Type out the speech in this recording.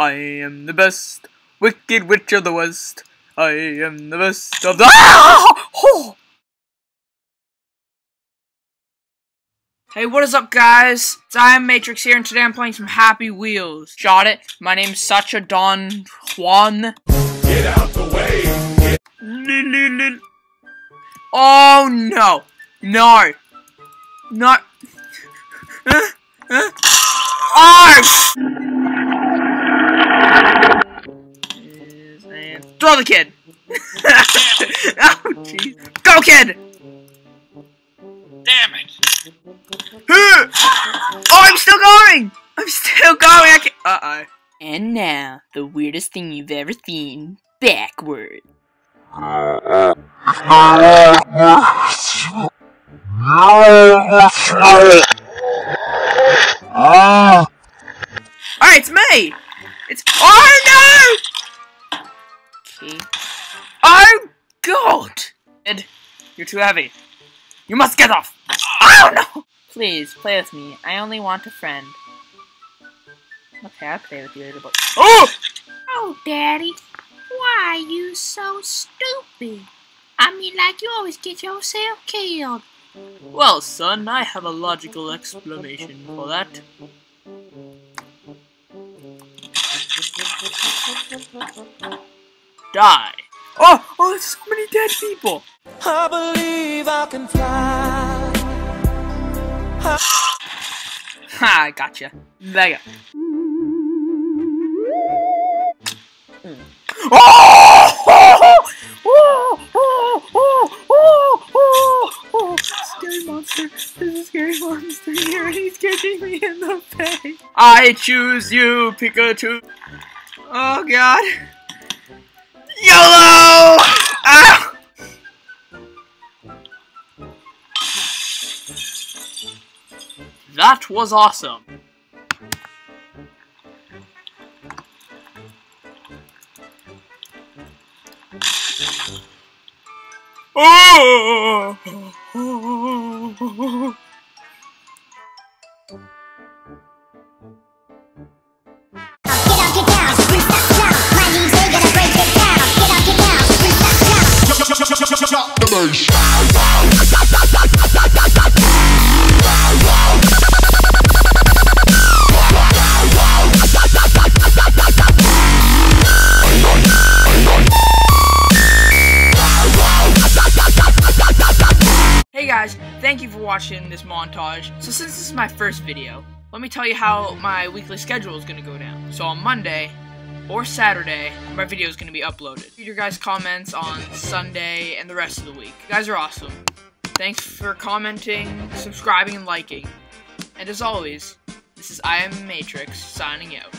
I am the best, wicked witch of the west. I am the best of the. Ah! Oh! Hey, what is up, guys? It's I am Matrix here, and today I'm playing some Happy Wheels. Shot it. My name's Sacha Don Juan. Get out the way. Get Oh no! No! Not. Uh, Throw the kid! oh, jeez. Go, kid! Damn it. oh, I'm still going! I'm still going! I can't. Uh oh. And now, the weirdest thing you've ever seen backward. Alright, it's me! It's. Oh no! Okay. Oh god! Ed, you're too heavy. You must get off! Oh no! Please, play with me. I only want a friend. Okay, I'll play with you, little boy. Oh! Oh, Daddy, why are you so stupid? I mean, like, you always get yourself killed. Well, son, I have a logical explanation for that. Die. Oh, oh, there's so many dead people. I believe I can fly. Ha, ah, I gotcha. There you go. Oh! Oh! Oh! Oh! Oh! Oh! Oh! Scary monster. There's a scary monster here and he's kicking me in the face. I choose you, Pikachu. Oh god. YOLO! Ah! That was awesome. Oh! Guys, thank you for watching this montage. So since this is my first video, let me tell you how my weekly schedule is going to go down. So on Monday or Saturday, my video is going to be uploaded. Read your guys' comments on Sunday and the rest of the week. You guys are awesome. Thanks for commenting, subscribing, and liking. And as always, this is I Am Matrix signing out.